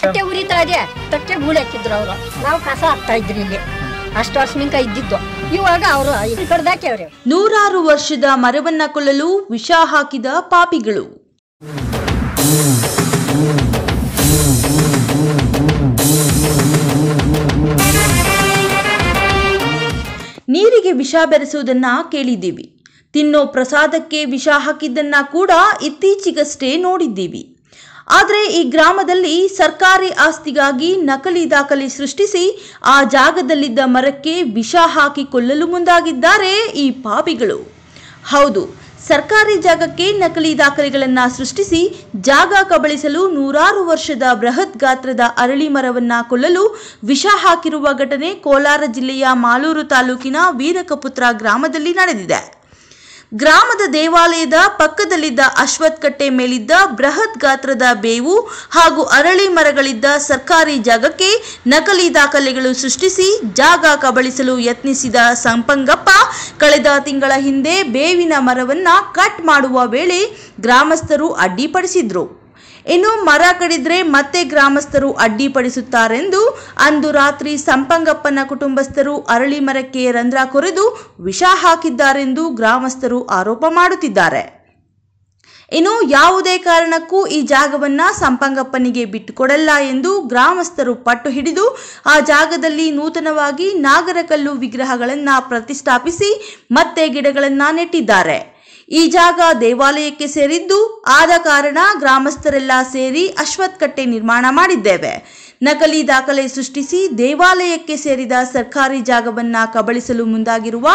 ತಟ್ಟೆ ಉರಿತಾ ಇದೆ. ತಟ್ಟೆ ಗೂಳಿ ಹಾಕಿದ್ರು ಅವರು. ನಾವು ಕಸ ಹಾಕ್ತಾ ಇದ್ರಿ ಇಲ್ಲಿ. ಅಷ್ಟು ವರ್ಷನಿಂಕ ಇದ್ದಿದ್ದು. ಇವಾಗ ಅವರು ಕಡ್ದಾಕ್ಯವ್ರೆ ನೂರಾರು ವರ್ಷದ ಮರವನ್ನ ಕೊಲ್ಲಲು ವಿಷ ಹಾಕಿದ ಪಾಪಿಗಳು. ನೀರಿಗೆ ವಿಷ ಬೆರೆಸುವುದನ್ನ ಕೇಳಿದ್ದೀವಿ. ತಿನ್ನೋ ಪ್ರಸಾದಕ್ಕೆ ವಿಷ ಹಾಕಿದ್ದನ್ನ ಕೂಡ ಇತ್ತೀಚೆಗಷ್ಟೇ ನೋಡಿದ್ದೀವಿ. ಆದರೆ ಈ ಗ್ರಾಮದಲ್ಲಿ ಸರ್ಕಾರಿ ಆಸ್ತಿಗಾಗಿ ನಕಲಿ ದಾಖಲೆ ಸೃಷ್ಟಿಸಿ ಆ ಜಾಗದಲ್ಲಿದ್ದ ಮರಕ್ಕೆ ವಿಷ ಹಾಕಿ ಕೊಲ್ಲಲು ಮುಂದಾಗಿದ್ದಾರೆ ಈ ಪಾಪಿಗಳು. ಹೌದು ಸರ್ಕಾರಿ ಜಾಗಕ್ಕೆ ನಕಲಿ ದಾಖಲೆಗಳನ್ನು ಸೃಷ್ಟಿಸಿ ಜಾಗ ಕಬಳಿಸಲು ನೂರಾರು ವರ್ಷದ ಬೃಹತ್ ಗಾತ್ರದ ಅರಳಿ ಮರವನ್ನ ಕೊಲ್ಲಲು ವಿಷ ಹಾಕಿರುವ ಘಟನೆ ಕೋಲಾರ ಜಿಲ್ಲೆಯ ಮಾಲೂರು ತಾಲೂಕಿನ ವೀರಕಪುತ್ರ ಗ್ರಾಮದಲ್ಲಿ ನಡೆದಿದೆ. ಗ್ರಾಮದ ದೇವಾಲಯದ ಪಕ್ಕದಲ್ಲಿದ್ದ ಅಶ್ವತ್ಕಟ್ಟೆ ಮೇಲಿದ್ದ ಬೃಹತ್ ಗಾತ್ರದ ಬೇವು ಹಾಗೂ ಅರಳಿ ಮರಗಳಿದ್ದ ಸರ್ಕಾರಿ ಜಾಗಕ್ಕೆ ನಕಲಿ ದಾಖಲೆಗಳು ಸೃಷ್ಟಿಸಿ ಜಾಗ ಕಬಳಿಸಲು ಯತ್ನಿಸಿದ ಸಂಪಂಗಪ್ಪ ಕಳೆದ ತಿಂಗಳ ಹಿಂದೆ ಬೇವಿನ ಮರವನ್ನ ಕಟ್ ಮಾಡುವ ವೇಳೆ ಗ್ರಾಮಸ್ಥರು ಅಡ್ಡಿಪಡಿಸಿದ್ರು. ಇನ್ನು ಮರ ಕಡಿದ್ರೆ ಮತ್ತೆ ಗ್ರಾಮಸ್ಥರು ಅಡ್ಡಿಪಡಿಸುತ್ತಾರೆಂದು ಅಂದು ರಾತ್ರಿ ಸಂಪಂಗಪ್ಪನ ಕುಟುಂಬಸ್ಥರು ಅರಳಿ ಮರಕ್ಕೆ ರಂಧ್ರ ಕೊರೆದು ವಿಷ ಹಾಕಿದ್ದಾರೆಂದು ಗ್ರಾಮಸ್ಥರು ಆರೋಪ ಮಾಡುತ್ತಿದ್ದಾರೆ. ಇನ್ನು ಯಾವುದೇ ಕಾರಣಕ್ಕೂ ಈ ಜಾಗವನ್ನ ಸಂಪಂಗಪ್ಪನಿಗೆ ಬಿಟ್ಟುಕೊಡಲ್ಲ ಎಂದು ಗ್ರಾಮಸ್ಥರು ಪಟ್ಟು ಹಿಡಿದು ಆ ಜಾಗದಲ್ಲಿ ನೂತನವಾಗಿ ನಾಗರಕಲ್ಲು ವಿಗ್ರಹಗಳನ್ನು ಪ್ರತಿಷ್ಠಾಪಿಸಿ ಮತ್ತೆ ಗಿಡಗಳನ್ನು ನೆಟ್ಟಿದ್ದಾರೆ. ಈ ಜಾಗ ದೇವಾಲಯಕ್ಕೆ ಸೇರಿದ್ದು ಆದ ಕಾರಣ ಗ್ರಾಮಸ್ಥರೆಲ್ಲ ಸೇರಿ ಅಶ್ವತ್ಕಟ್ಟೆ ನಿರ್ಮಾಣ ಮಾಡಿದ್ದೇವೆ. ನಕಲಿ ದಾಖಲೆ ಸೃಷ್ಟಿಸಿ ದೇವಾಲಯಕ್ಕೆ ಸೇರಿದ ಸರ್ಕಾರಿ ಜಾಗವನ್ನ ಕಬಳಿಸಲು ಮುಂದಾಗಿರುವ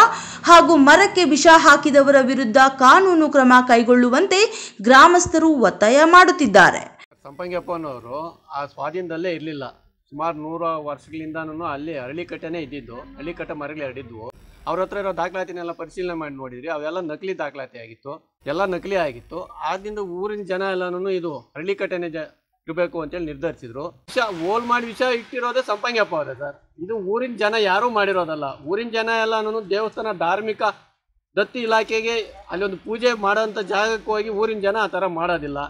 ಹಾಗೂ ಮರಕ್ಕೆ ವಿಷ ಹಾಕಿದವರ ವಿರುದ್ಧ ಕಾನೂನು ಕ್ರಮ ಕೈಗೊಳ್ಳುವಂತೆ ಗ್ರಾಮಸ್ಥರು ಒತ್ತಾಯ ಮಾಡುತ್ತಿದ್ದಾರೆ. ಸಂಪಂಗಪ್ಪನವರು ಆ ಸ್ವಾಧೀನದಲ್ಲೇ ಇರಲಿಲ್ಲ. ಸುಮಾರು ನೂರು ವರ್ಷಗಳಿಂದ ಅಲ್ಲಿ ಅರಳಿಕಟ್ಟೆನೇ ಇದ್ದಿದ್ದು, ಅರಳಿಕಟ್ಟೆ ಮರಗಳು ಎರಡಿದ್ವು. ಅವ್ರ ಹತ್ರ ಇರೋ ದಾಖಲಾತಿನೆಲ್ಲ ಪರಿಶೀಲನೆ ಮಾಡಿ ನೋಡಿದ್ರಿ, ಅವೆಲ್ಲ ನಕಲಿ ದಾಖಲಾತಿ ಆಗಿತ್ತು, ಎಲ್ಲ ನಕಲಿ ಆಗಿತ್ತು. ಆದ್ದರಿಂದ ಊರಿನ ಜನ ಎಲ್ಲನೂ ಇದು ಅರಳಿಕಟ್ಟೆನೇ ಜ, ಇರಬೇಕು ಅಂತೇಳಿ ನಿರ್ಧರಿಸಿದ್ರು. ವಿಷ ಓಲ್ ಮಾಡಿ ವಿಷ ಇಟ್ಟಿರೋದೇ ಸಂಪಂಗಪ್ಪ ಅವರೇ ಸರ್. ಇದು ಊರಿನ ಜನ ಯಾರೂ ಮಾಡಿರೋದಲ್ಲ. ಊರಿನ ಜನ ಎಲ್ಲನೂ ದೇವಸ್ಥಾನ ಧಾರ್ಮಿಕ ದತ್ತಿ ಇಲಾಖೆಗೆ ಅಲ್ಲಿ ಒಂದು ಪೂಜೆ ಮಾಡೋಂಥ ಜಾಗಕ್ಕೆ ಹೋಗಿ ಊರಿನ ಜನ ಆ ಥರ ಮಾಡೋದಿಲ್ಲ.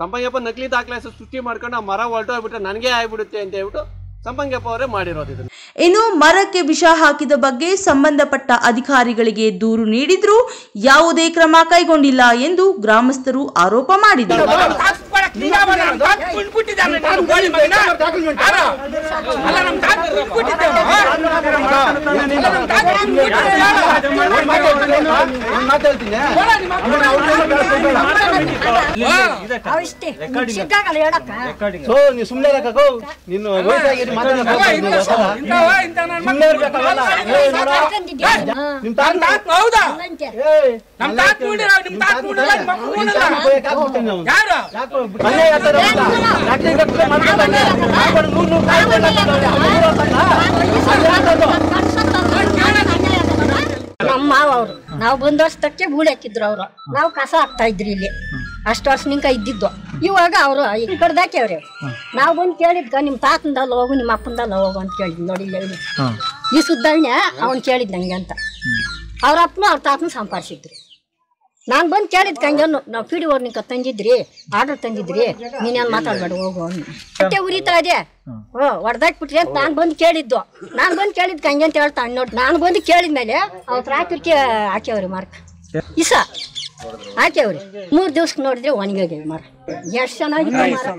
ಸಂಪಂಗಪ್ಪ ನಕಲಿ ದಾಖಲೆ ಸೃಷ್ಟಿ ಮಾಡ್ಕೊಂಡು ಆ ಮರ ಹೊರಟೋಗ್ಬಿಟ್ರೆ ನನಗೆ ಆಗ್ಬಿಡುತ್ತೆ ಅಂತ ಹೇಳ್ಬಿಟ್ಟು ಸಂಪಂಗಪ್ಪ ಅವರೇ ಮಾಡಿರೋದು ಇದನ್ನು. ಇನ್ನು ಮರಕ್ಕೆ ವಿಷ ಹಾಕಿದ ಬಗ್ಗೆ ಸಂಬಂಧಪಟ್ಟ ಅಧಿಕಾರಿಗಳಿಗೆ ದೂರು ನೀಡಿದ್ರೂ ಯಾವುದೇ ಕ್ರಮ ಕೈಗೊಂಡಿಲ್ಲ ಎಂದು ಗ್ರಾಮಸ್ಥರು ಆರೋಪ ಮಾಡಿದರು ನಮ್ ತಾತ ಕೊಡಕ್ ನೀವ್ ಯಾವ ನಮ್ ತಾತ ಕುಂಡ್ ಬಿಟ್ಟಿದ್ದಾನೆ ನಾನು ಗೋಳಿ ಮಗನ? ಅಲ್ಲ ನಮ್ಮ ತಾತ ಹೇಳಕ್ಕ ಸೊ ನೀ ಸುಮ್ಮನೆ ಇರಕ್ಕೋ ನೀನು ವಯಸ್ಸಾಗಿ. ನಿಮ್ ತಾತ ಹೌದಾ ನಮ್ ತಾತ ನಿಮ್ ತಾತ. ಯಾರು ನಮ್ಮ ಮಾವ ಅವರು. ನಾವು ಬಂದ ವರ್ಷಕ್ಕೆ ಗೂಳಿ ಹಾಕಿದ್ರು ಅವರು. ನಾವು ಕಸ ಹಾಕ್ತಾ ಇದ್ರಿ ಇಲ್ಲಿ. ಅಷ್ಟು ವರ್ಷನಿಂಕ ಇದ್ದಿದ್ದು. ಇವಾಗ ಅವರು ಈ ಕಡ್ದಾಕ್ಯವ್ರಿ ನಾವು ಬಂದು ಕೇಳಿದ್ಕ ನಿಮ್ಮ ತಾತಂದಲ್ಲ ಹೋಗು ನಿಮ್ಮ ಅಪ್ಪಂದಲ್ಲ ಹೋಗು ಅಂತ ಕೇಳಿದ್ ನೋಡಿ ಇಲ್ಲಿ ಹೇಳಿ ಈ ಸುದ್ದಣ್ಣ ಅವ್ನು ಕೇಳಿದ್ ನಂಗೆ ಅಂತ. ಅವ್ರ ಅಪ್ಪನು ಅವ್ರ ತಾತನ ಸಂಪಾದಿಸಿದ್ರು ನಾನು ಬಂದು ಕೇಳಿದ್ ಕಂಗನ್ನು ನಾವು ಪಿ ಡಿ ಓರ್ನಿಕ ತಂದಿದ್ರಿ ಆರ್ಡರ್ ತಂದಿದ್ರಿ ನೀನೇನು ಮಾತಾಡ್ಬೇಡ ಹೋಗು. ಹೊಟ್ಟೆ ಉರಿತಾ ಇದೆ ಹ್ಞೂ ಹೊಡೆದಾಕ್ಬಿಟ್ರಿ ಅಂತ ನಾನು ಬಂದು ಕೇಳಿದ್ದು. ನಾನು ಬಂದು ಕೇಳಿದ್ ಕಂಗೆ ಅಂತ ಹೇಳ್ತಾ ನೋಡಿ ನಾನು ಬಂದು ಕೇಳಿದ್ಮೇಲೆ ಅವ್ರ ರಾತ್ರಿಗೆ ಹಾಕ್ಯವ್ರಿ ಮಾರ್ಕ್. ಇಸ ಹಾಕ್ಯಾವ್ರಿ. ಮೂರು ದಿವ್ಸಕ್ಕೆ ನೋಡಿದ್ರೆ ಒಣಗಿ ಮಾರ್ಕ್. ಎಷ್ಟು ಚೆನ್ನಾಗಿತ್ತು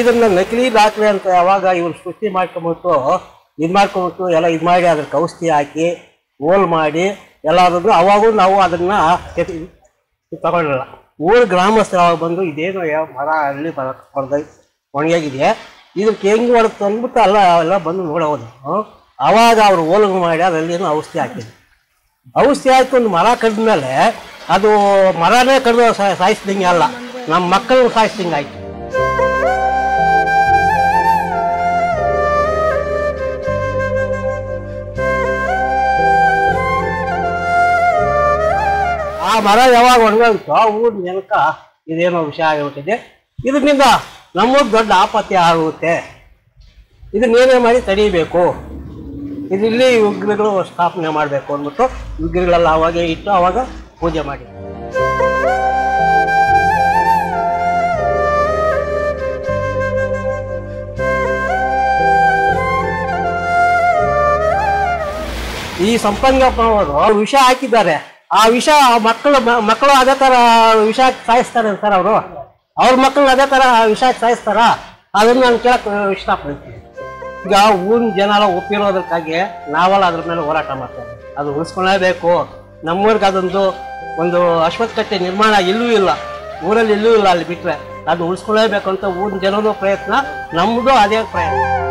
ಇದನ್ನ ನಕಲಿ ದಾಖಲೆ ಅಂತ ಯಾವಾಗ ಇವ್ರು ಸೃಷ್ಟಿ ಮಾಡ್ಕೊಂಬಿಟ್ಟು ಇದು ಮಾಡ್ಕೊಂಬಿಟ್ಟು ಎಲ್ಲ ಇದು ಮಾಡಿ ಅದಕ್ಕೆ ಔಷಧಿ ಹಾಕಿ ಓಲ್ ಮಾಡಿ ಎಲ್ಲ ಅದನ್ನು ಅವಾಗೂ ನಾವು ಅದನ್ನ ತಗೊಳ್ಳಲ್ಲ. ಊರ ಗ್ರಾಮಸ್ಥರು ಅವಾಗ ಬಂದು ಇದೇನು ಯಾವ ಮರ ಅಲ್ಲಿ ಒಣಗಾಗಿದೆ ಇದಕ್ಕೆ ಹೆಂಗೆ ಬರುತ್ತೆ ಅಂದ್ಬಿಟ್ಟು ಅಲ್ಲ ಎಲ್ಲ ಬಂದು ನೋಡೋದು. ಅವಾಗ ಅವ್ರು ಓಲಗು ಮಾಡಿ ಅದರಲ್ಲಿ ಏನು ಔಷಧಿ ಹಾಕಿದ್ರು. ಔಷಧಿ ಹಾಕಿ ಒಂದು ಮರ ಕಡಿದ್ಮೇಲೆ ಅದು ಮರನೇ ಕಡಿದು ಸಾಯಿಸ್ದಂಗೆ ಅಲ್ಲ. ನಮ್ಮ ಮಕ್ಕಳನ್ನು ಸಾಯಿಸ್ದಂಗೆ ಆಯ್ತು. ಆ ಮರ ಯಾವಾಗ ಒಣಗೋಗುತ್ತೋ ಊರ್ ನೆಲಕ ಇದೇನೋ ವಿಷಯ ಆಗಿಬಿಟ್ಟಿದೆ. ಇದರಿಂದ ನಮ್ಮೂರು ದೊಡ್ಡ ಆಪತ್ತಿ ಆಗುತ್ತೆ. ಇದನ್ನೇನೇ ಮಾಡಿ ತಡೀಬೇಕು. ಇದರಲ್ಲಿ ವಿಗ್ರಹಗಳು ಸ್ಥಾಪನೆ ಮಾಡಬೇಕು ಅಂದ್ಬಿಟ್ಟು ವಿಗ್ರಹಗಳೆಲ್ಲ ಅವಾಗೆ ಇಟ್ಟು ಅವಾಗ ಪೂಜೆ ಮಾಡಿ. ಈ ಸಂಪಂಗಪ್ಪ ಅವರು ವಿಷ ಹಾಕಿದ್ದಾರೆ. ಆ ವಿಷ ಮಕ್ಕಳು ಮಕ್ಕಳು ಅದೇ ತರ ವಿಷ ಸಾಯಿಸ್ತಾರೆ ಸರ್ ಅವರು. ಅವ್ರ ಮಕ್ಕಳನ್ನ ಅದೇ ತರ ವಿಷ ಸಾಯಿಸ್ತಾರ? ಅದನ್ನ ನಾನು ಕೇಳಕ್ ಇಷ್ಟಪಡ್ತೀನಿ. ಈಗ ಊರಿನ ಜನ ಎಲ್ಲ ಒಪ್ಪಿರೋದಕ್ಕಾಗಿ ನಾವೆಲ್ಲ ಅದ್ರ ಮೇಲೆ ಹೋರಾಟ ಮಾಡ್ತೇವೆ. ಅದು ಉಳಿಸ್ಕೊಳ್ಳೇಬೇಕು. ನಮ್ಮೂರಿಗೆ ಅದೊಂದು ಒಂದು ಅಶ್ವತ್ಥಕಟ್ಟೆ ನಿರ್ಮಾಣ ಎಲ್ಲೂ ಇಲ್ಲ. ಊರಲ್ಲಿ ಎಲ್ಲೂ ಇಲ್ಲ ಅಲ್ಲಿ ಬಿಟ್ಟರೆ ಅದು ಉಳಿಸ್ಕೊಳ್ಳೇಬೇಕು ಅಂತ ಊರಿನ ಜನನೂ ಪ್ರಯತ್ನ ನಮ್ಮದು ಅದೇ ಪ್ರಯತ್ನ.